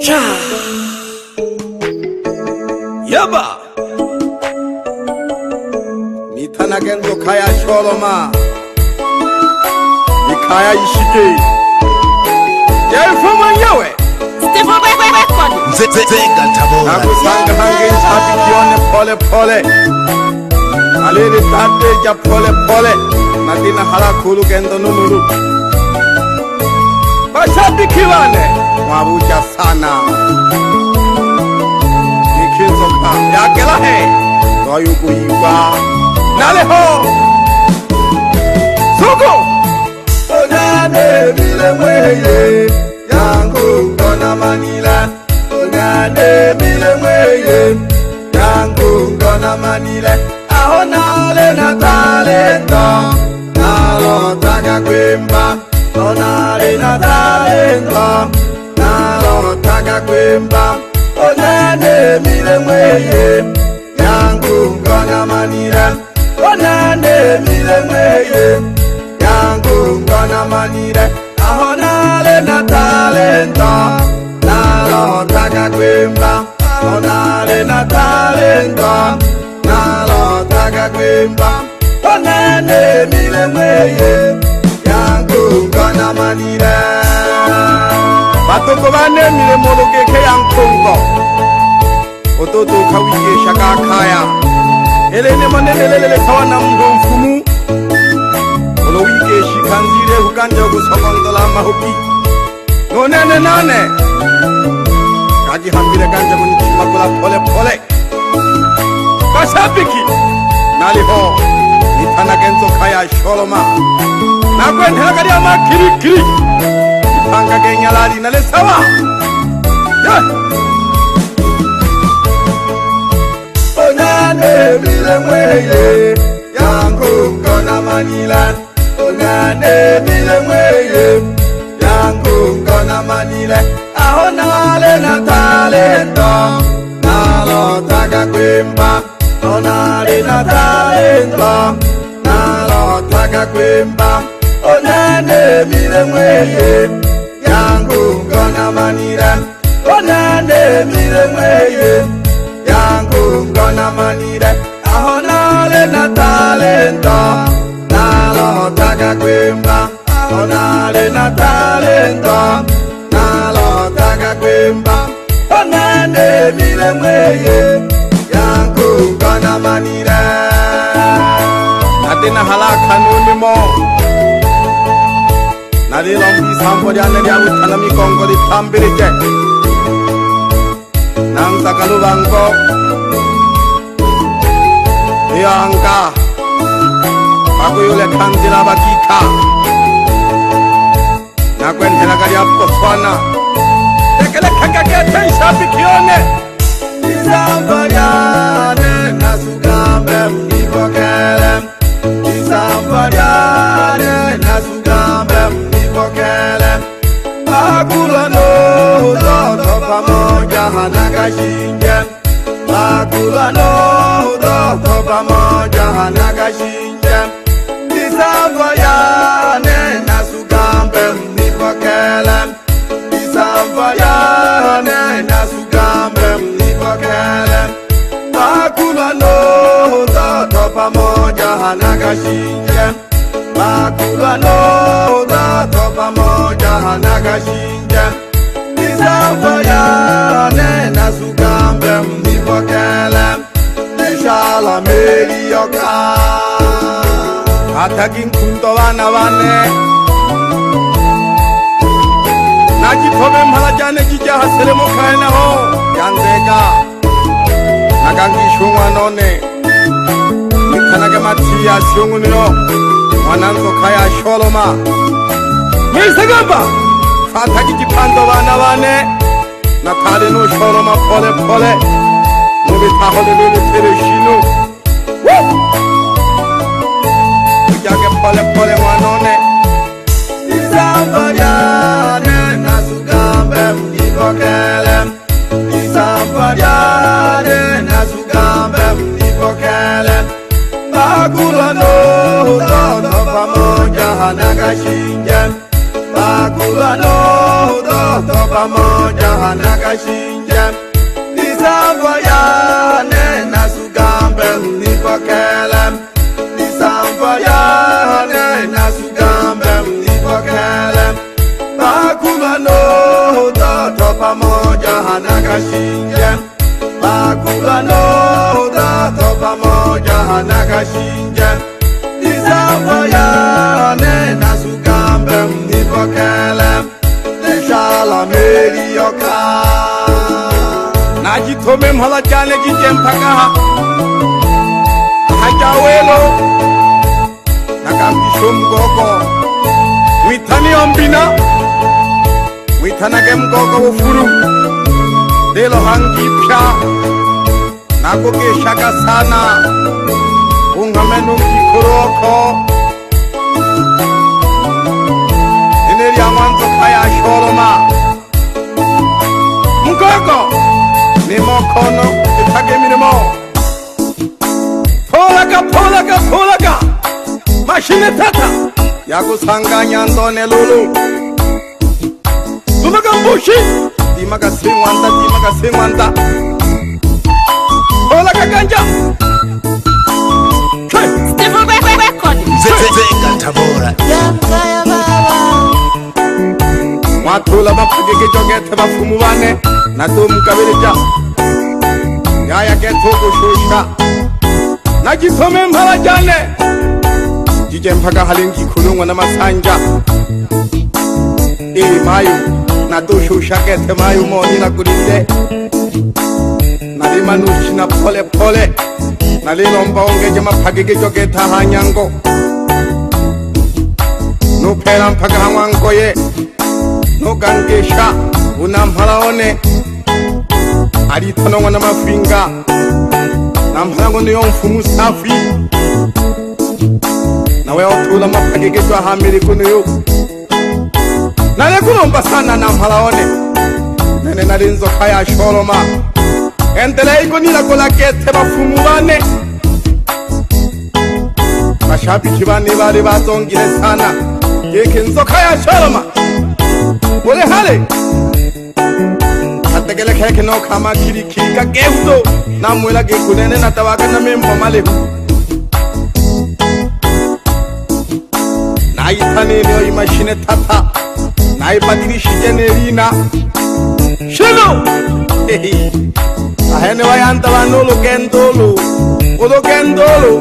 チャーヤバ似たなげんとかやしょろまいかやいしげやるふまんやうえ Nakusanga hange chapikione pole pole Alili tante ja pole pole Madina harakulu kendo nunuru mashabiki wale mwabuja sana nikizoka yakelahe twayukuyigwa naleho zugo onane mile mweye yangu ngona manila onane mile mweye yangu ngona manila ahonale natalento nalotanya kwimba onare nadalenga naotaka kwemba onane milemweye yangungwanamanira onane milemweye yangungwanamanira mire molo ke keyang tongo ototo kawiye shaka kaya elene manelelele kawana mdomfumu olo wike shikanzire hukanje kusokondola mahupi nonene nane kaji hambire kanje munichimakula pole pole kasabiki naliho nitana kenzo kaya sholoma nakwendela kali ama kirikiri kiri. panga ke nyalari na lesawa onyane mile mweye yangungona manila onyane mile mweye yangungona manila ahonale na talento nalotaka kwimba onale na talento nalotaka kwimba onyane mile mweye yeah yangu ngonamanira konande miremweye yangu ngonamanira aho nale na talento nalotaka kwimba aho nale na talento nalotaka kwimba konande miremweye yangu ngonamanira natina halakanunimo nali lombi sampo dia nali awu kana mi kongo di tambiri je nang sakalu bangko yangka aku yule kandila bakika nakwen hela kali apo sona tekele kaka ke tensa pikione Zambariyane nasukambe mnipokele nakashinja makulanoza kwa pamoja nakashinja nisafoyane nasukambe mnivokele nishala meliyoka hatakinkunto vana vane najipove mhala jane jijahaselemokhaeneho Nagangishu wanone ngena ke matiyasi yongunyo mwanamzokhaya sholoma yeisekamba fatha ke diphanto bana bane nathale no sholoma pholepole nobitlhagole le lepheleshino ujange pholepole ngwanone isambar nakashinjan vakuvano udoto pamoja nakashinjan nisavoyane nasugambe unipokele ameliyoka nagitome mpora cyane gigempakaha hajyawelo nagambisha umugogo witaniyo mbina witanage mugogo bufuru rero hangipya nagogeshaga sana unkame n'ubyikoroko khono ephakemini mo pholaka pholaka pholaka mashine thatha yakusanganya ntonelulu tumaka mbushi dimaka sengwanta dimaka sengwanta pholaka kanja wathula bakhakekejokethe bafumu bane natomkabelejao yaya ke tokoshosha nagithome mphabajane ngije mphaka hale ngikhulungwa namasanja e mayo natoshosha kethe mayo moni nakulise nalimanushi na phole phole nalilomba onge je maphake kejo ketha hanyango nophela mphaka hangwankoye nokangesha unamphala one alitanongwa na mafinga na mphango ndiyo mfumu safi na nawe otula maphakekeco ahambiri kunuyu nalikulomba sana na mphalaone nene nali nzoka ya xoloma endela ikonilakolakete vafumu vane vashapichi vane vali vatsongile sana yeke nzoka ya sholoma uli hale kheke nokhama khiriki kakeso namwela gekunene natabaka namemomale nayithanele oyimashine thatha nayibadilishike nelina shilo ahene wayanta banolokendolo olokendolo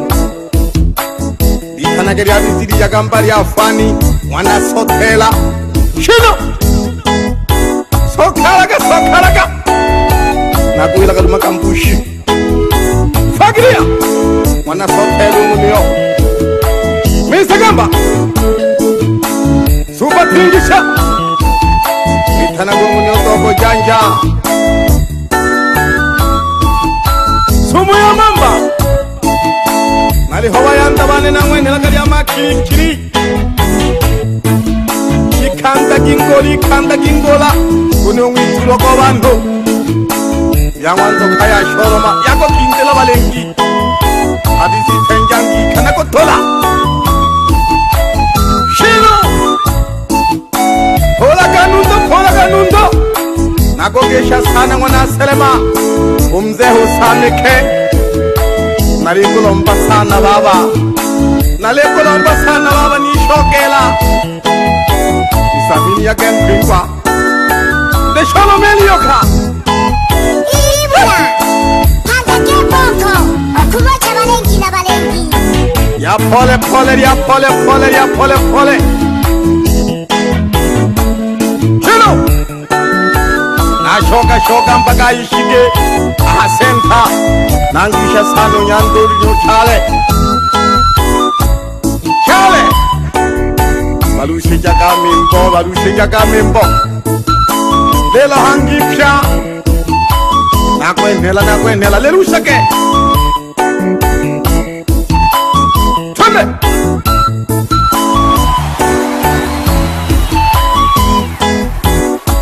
lithanake lyabisili jakampa lyafani mwana sothela shilo sokhalaka sokhalaka nakuyela ka duma kampushi fakria ngwana fapelomomeo mesekamba supa tingisa mithanakomone otoko janja sumuya mamba nalihova yanta vane nangwenela kalia makilikili kikanta kingoli ikanta kingola kuneongwitulwa kwa vanhu 야만도 가야 셔러마 야고 빈들어 발행기 아디지 생장기 카나고 돌아 신호 돌아가 눈도 돌아가 눈도 나고 계셔 사는 거나 세레마 음세후 사네케 나리 꿀럼바 사나 바바 나리 꿀럼바 사나 바바 니 Apole, pole, apole, pole, apole, pole. Chino. Nashoka shoka mpaka ishike ahasenta nankisha sano nyanduri nyuchale chale barushe jagamimbo barushe jagamimbo lela hangipya nakwendela nakwendela lerushake ngakhe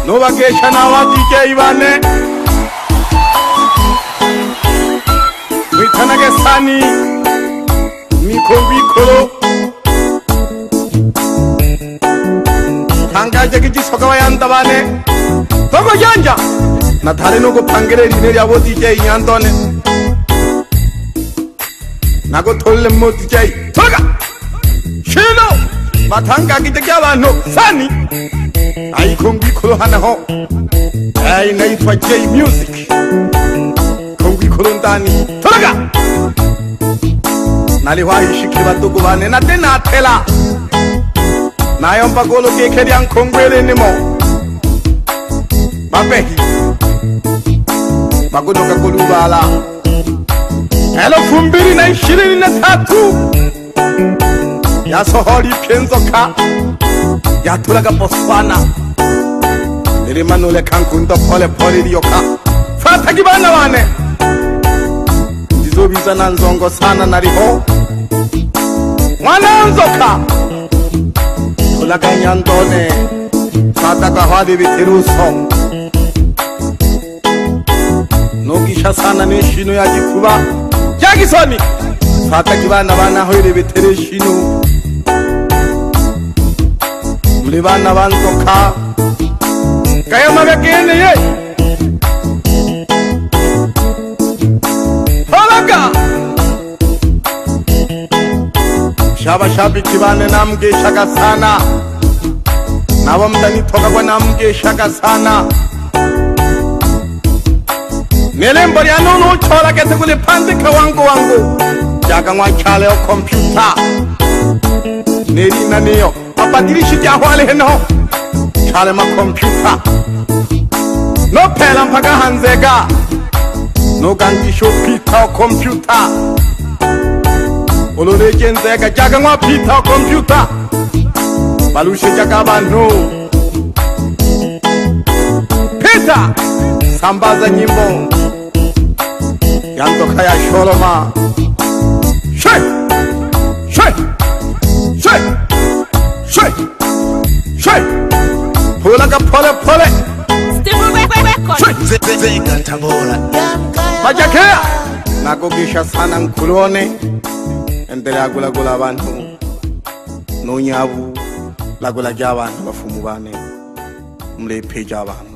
novakexana va dikei vane mitanake sani mikhombikholo angajekitisoka vayanta vane vakoyanja nathalenokuphangeleriine ya vo dikei nyantone 나고톨레모티제이돌아가힐로마탕가기대기와노사니아이공기콜하나호아이나이파제이뮤직공기콜온다니돌아가날리화이시키바또고바네나테나텔라나연바골로게캐리안콩베레니모마베히마고도가골루바라 elfu mbili na ishirini na tatu yasohora ipya inzoka boswana Botswana nirimanure kankunda pole pole iliyoka fata kibana bane ndizobiza na nzongo sana nariho mwana nzoka tulaga nyandone fata kahwadi bitiruso nogisha sana n'ishino ya gikuba Jagi Fata jagisoni na bana de betere shino ba muri bana banzoka kayama gakeneye hobaga shabashabiki bane shaka sana Na nabo mtanitoka kwa shaka sana ngelembo lyanunu uthola kese kuliphandika wangu wangu jakangwatyhale yo khompyuta nelina niyo abadilishi tyahwaleno tyhale makhompyuta no phela mphakahandzeka nokangisho pita o khompyuta ololetyenzeka jakangwa pita o khompyuta baluxe jaka banu pita sambaza nyimbongo yantoka ya xoloma phulaka pholephole majakhea nako kisha sana nkhulone endele akulakula abantu nonyabu lakula ja abantu bafumu bane mlepheja abantu